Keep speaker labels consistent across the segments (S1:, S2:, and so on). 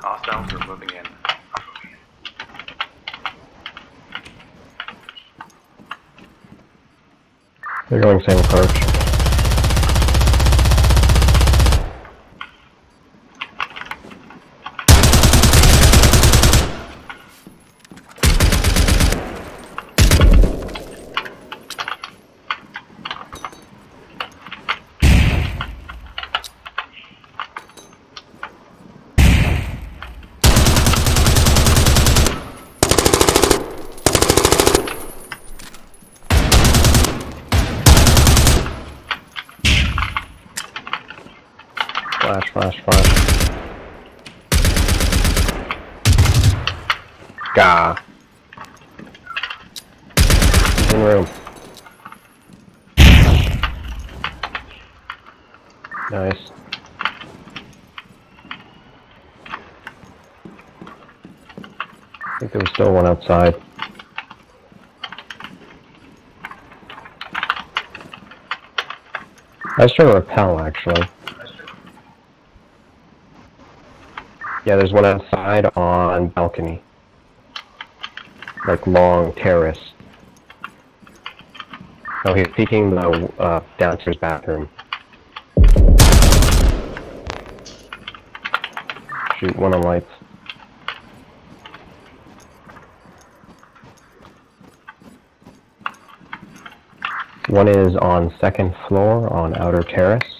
S1: Hostiles are moving in.
S2: They're going same approach. He's in room. Nice. I think there was still one outside. I was trying to rappel, actually. Yeah, there's one outside on balcony. Like long terrace. Oh, he's peeking the uh, downstairs bathroom. Shoot, one on lights. One is on second floor on outer terrace.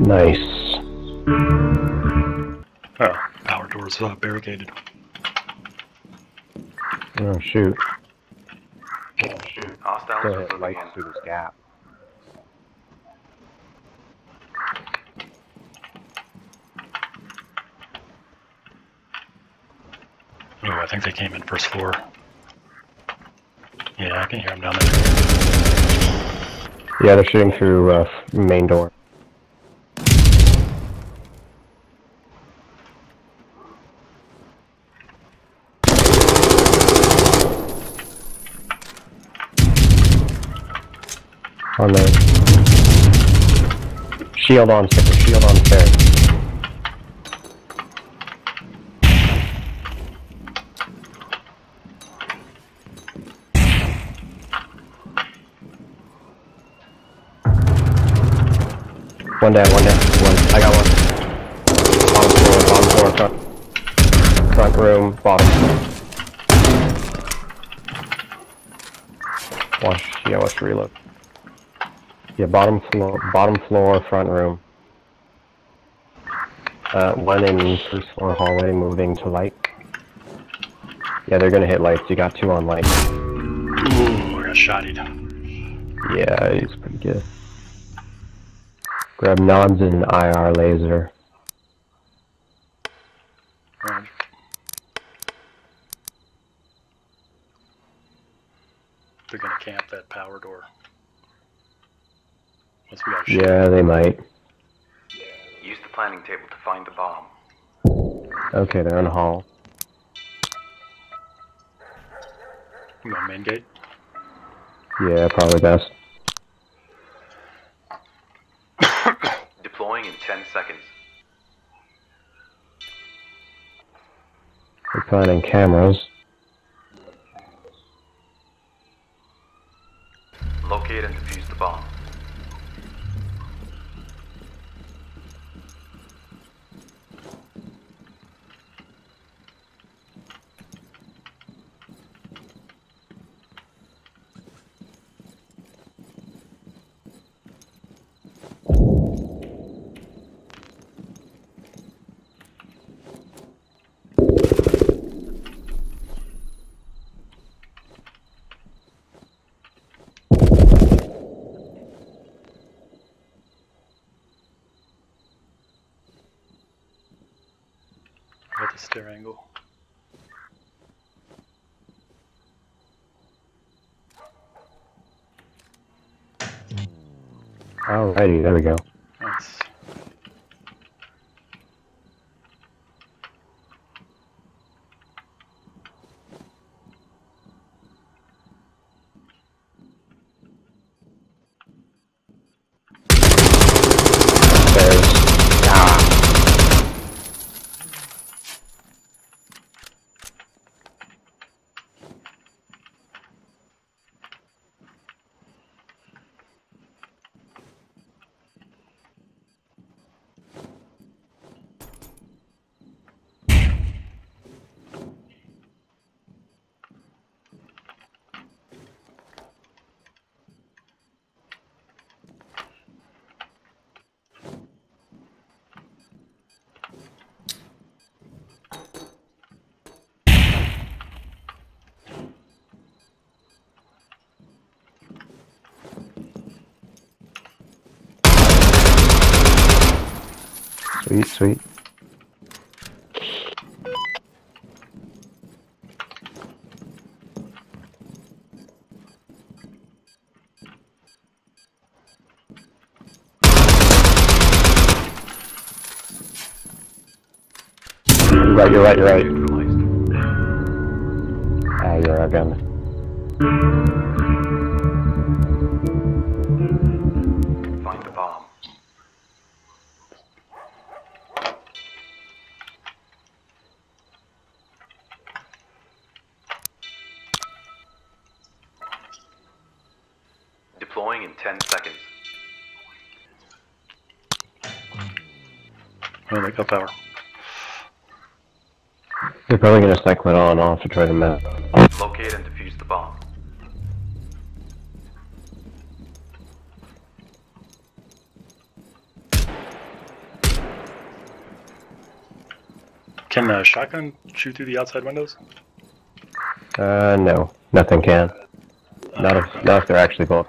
S2: Nice.
S3: Oh, power door's uh, barricaded.
S2: Oh shoot.
S1: Hostiles
S2: Go ahead,
S1: moving
S2: lights through this gap.
S3: Oh, I think they came in first floor. Yeah, I can hear them down there.
S2: Yeah, they're shooting through uh, main door. On there. Shield on stairs. Shield on stairs. One down, one down, one. I got one. Bottom floor, bottom floor, front. Front room, bottom. Watch, yeah, watch reload. Yeah, bottom floor, bottom floor, front room. Uh, one in first floor hallway moving to light. Yeah, they're gonna hit lights. You got two on light.
S3: Ooh, I got shotted.
S2: Yeah, he's pretty good. Grab nods and IR laser.
S3: Roger. They're gonna camp that power door. Once we got.
S2: Yeah, they might.
S1: Use the planning table to find the bomb.
S2: Okay, they're in the hall.
S3: You want main gate?
S2: Yeah, probably best.
S1: Deploying in 10 seconds.
S3: We're planning cameras. Angle.
S2: Oh, Alrighty, there we go. Sweet, sweet. You're right, you're right, you're right. Ah, you're again.
S1: 10 seconds.
S3: Oh, they got power.
S2: They're probably gonna cycle it on and off to try to map.
S1: Locate and defuse the bomb.
S3: Can the shotgun shoot through the outside windows?
S2: Uh, no. Nothing can. Not if, not if they're actually both.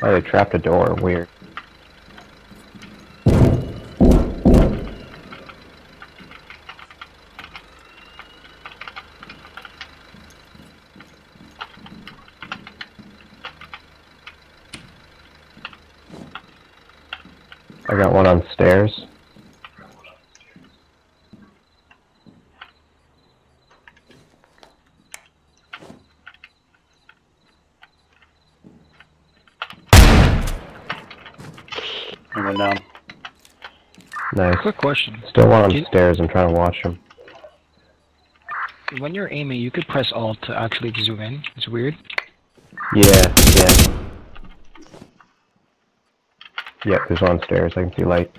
S2: Oh, they trapped a door. Weird. I got one on stairs.
S3: I went down.
S2: Nice.
S4: Quick question.
S2: Still one on
S4: Can-
S2: stairs. I'm trying to watch him.
S4: When you're aiming, you could press Alt to actually zoom in. It's weird.
S2: Yeah, yeah. Yep, there's one stairs. I can see light.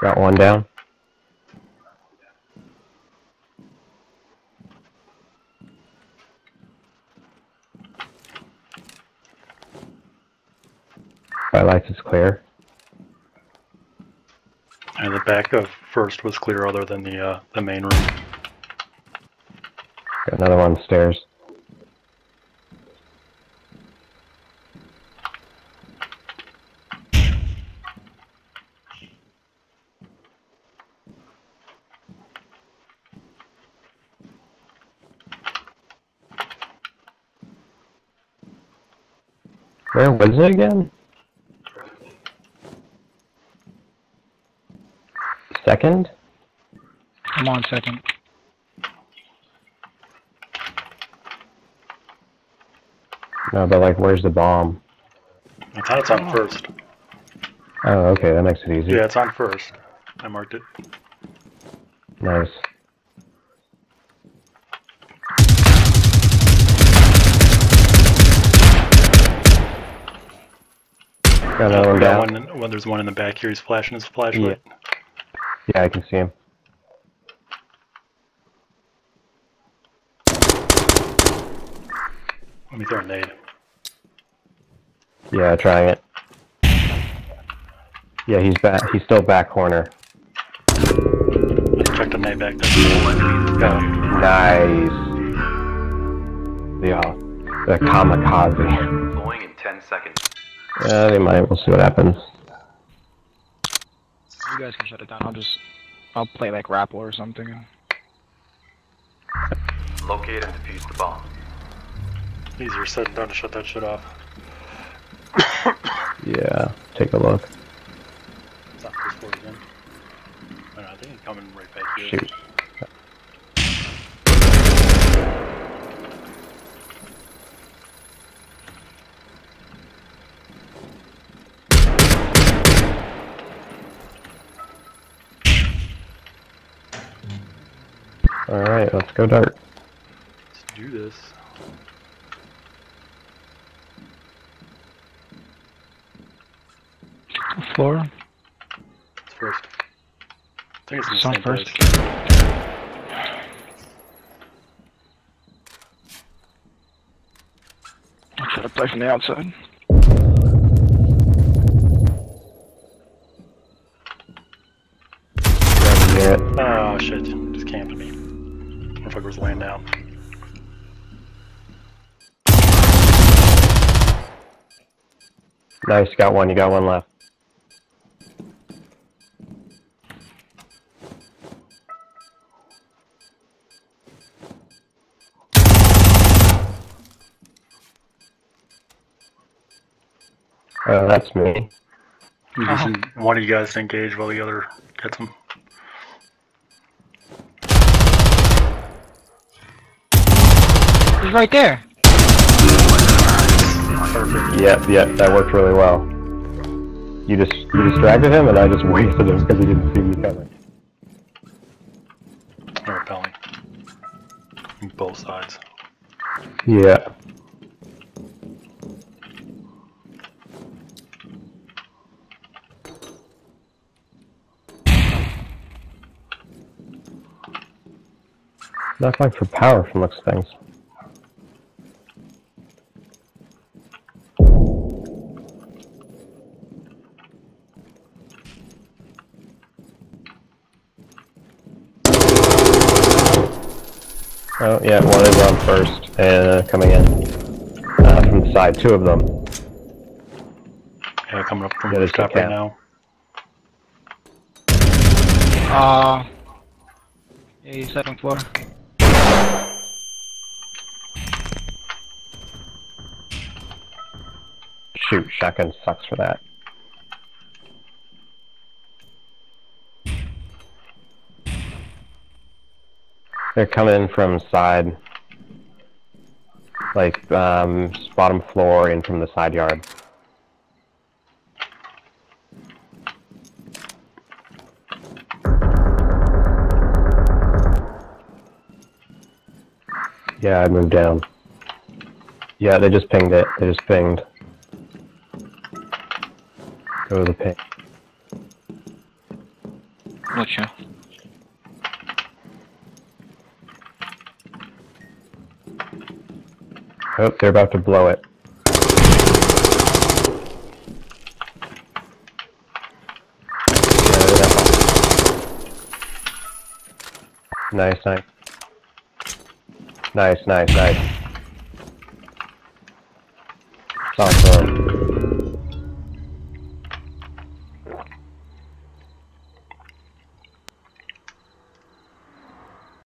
S2: Got one down. Highlights is clear.
S3: And the back of first was clear other than the uh, the main room.
S2: Got another one stairs. Where was it again? Second?
S4: I'm on second.
S2: No, but like, where's the bomb?
S3: I thought it's on first.
S2: Oh, okay, that makes it easy.
S3: Yeah, it's on first. I marked it.
S2: Nice. Got another one
S3: We got
S2: down.
S3: one, in- well, there's one in the back here. He's flashing his flashlight.
S2: Yeah, I can see him.
S3: Let me throw a nade.
S2: Yeah, trying it. Yeah, he's back. He's still back corner.
S3: Check the nade back there. Got him.
S2: Nice. The uh, the kamikaze.
S1: Deploying in 10 seconds.
S2: Uh, they might. We'll see what happens.
S4: You guys can shut it down. I'll just, I'll play like Rapple or something.
S1: Locate and defuse the bomb.
S3: Easier said than done to shut that shit off.
S2: Yeah, take a look.
S3: It's not first floor again. I don't know, I think he's coming right back here.
S2: Shoot. Alright, let's go dark.
S3: Let's do this.
S4: Floor.
S3: It's first. I think it's the
S4: It's on
S3: same
S4: first.
S3: place.
S4: I'll try to play from the outside.
S2: Grab near it.
S3: Oh shit, just camped me. Motherfucker was laying down.
S2: Nice, got one. You got one left. Oh, that's me.
S3: You just uh-huh. one of you guys to engage while the other gets him.
S4: He's right there.
S3: Perfect.
S2: Yep, yep, that worked really well. You just you distracted him, and I just wasted him because he didn't see me coming.
S3: They're rappelling. Both sides.
S2: Yeah. Not like for power from looks things. Oh, yeah, one is on first, uh, coming in. Uh, from the side, two of them.
S3: Yeah, coming up from
S2: Yeah,
S3: the
S2: there's
S3: top right now.
S4: Uh. Yeah, he's second floor.
S2: Shoot, shotgun sucks for that. They're coming from side, like um, bottom floor in from the side yard. Yeah, I moved down. Yeah, they just pinged it. They just pinged. Go to the ping.
S4: Gotcha.
S2: Oh, they're about to blow it. Nice, nice. Nice, nice, nice.